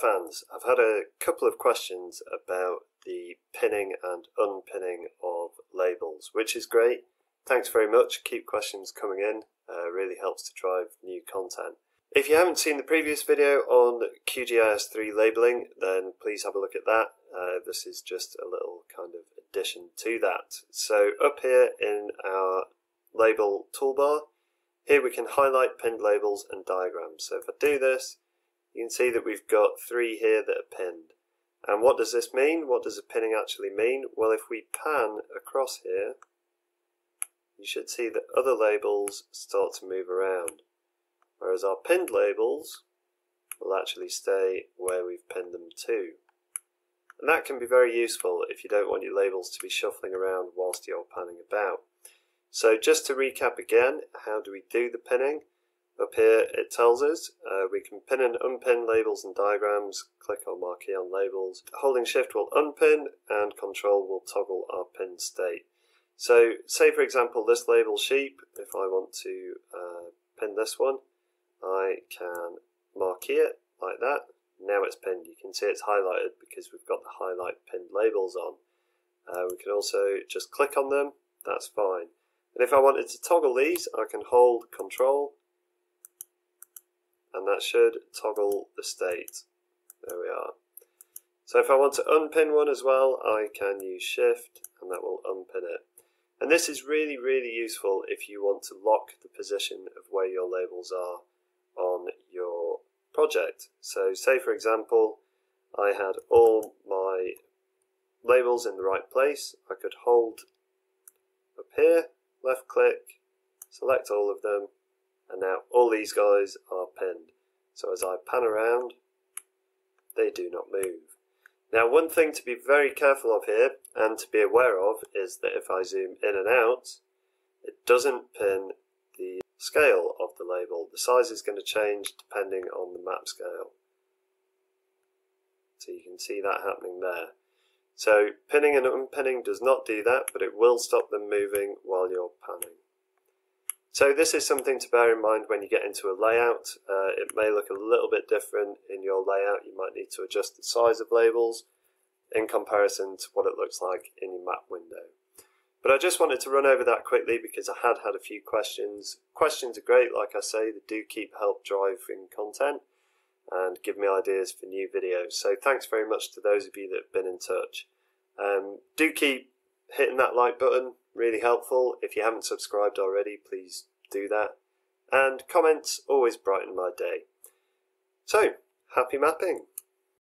Fans, I've had a couple of questions about the pinning and unpinning of labels, which is great. Thanks very much. Keep questions coming in. Uh, really helps to drive new content. If you haven't seen the previous video on QGIS3 labeling, then please have a look at that. Uh, this is just a little kind of addition to that. So up here in our label toolbar, here we can highlight pinned labels and diagrams. So if I do this, you can see that we've got three here that are pinned. And what does this mean? What does a pinning actually mean? Well, if we pan across here, you should see that other labels start to move around. Whereas our pinned labels will actually stay where we've pinned them to. And that can be very useful if you don't want your labels to be shuffling around whilst you're panning about. So just to recap again, how do we do the pinning? Up here it tells us uh, we can pin and unpin labels and diagrams, click on marquee on labels. Holding shift will unpin and control will toggle our pin state. So say for example this label sheep, if I want to uh, pin this one, I can marquee it like that. Now it's pinned. You can see it's highlighted because we've got the highlight pinned labels on. Uh, we can also just click on them, that's fine. And if I wanted to toggle these, I can hold control and that should toggle the state. There we are. So if I want to unpin one as well, I can use shift and that will unpin it. And this is really, really useful if you want to lock the position of where your labels are on your project. So say for example, I had all my labels in the right place. I could hold up here, left click, select all of them, and now all these guys are. So as I pan around, they do not move. Now one thing to be very careful of here and to be aware of is that if I zoom in and out, it doesn't pin the scale of the label. The size is going to change depending on the map scale. So you can see that happening there. So pinning and unpinning does not do that, but it will stop them moving while you're panning. So this is something to bear in mind when you get into a layout. Uh, it may look a little bit different in your layout. You might need to adjust the size of labels in comparison to what it looks like in your map window. But I just wanted to run over that quickly because I had had a few questions. Questions are great, like I say, they do keep help driving content and give me ideas for new videos. So thanks very much to those of you that have been in touch. Um, do keep hitting that like button, really helpful. If you haven't subscribed already, please do that. And comments always brighten my day. So, happy mapping!